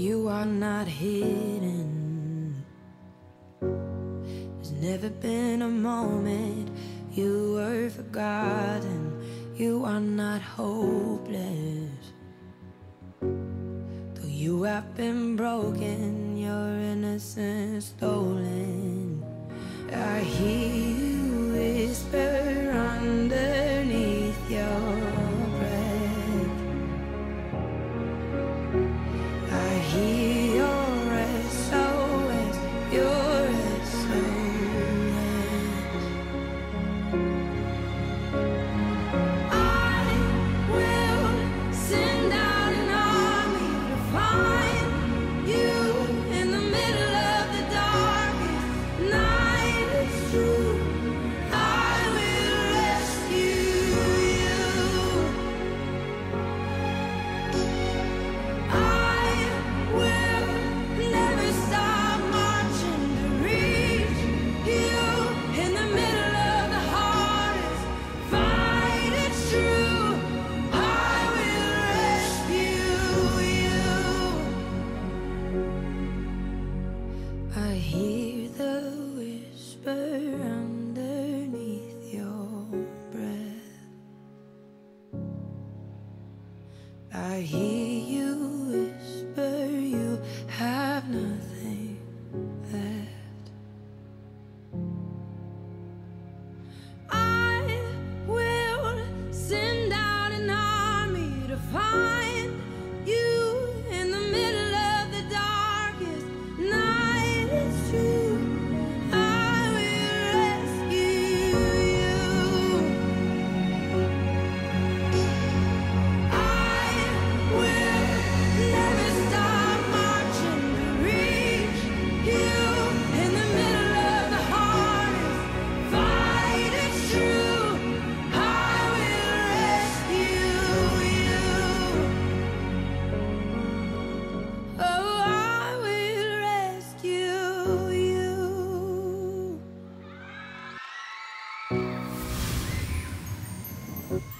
You are not hidden. There's never been a moment you were forgotten. You are not hopeless. Though you have been broken, your innocence stolen. I hear. I hear you. Mm-hmm.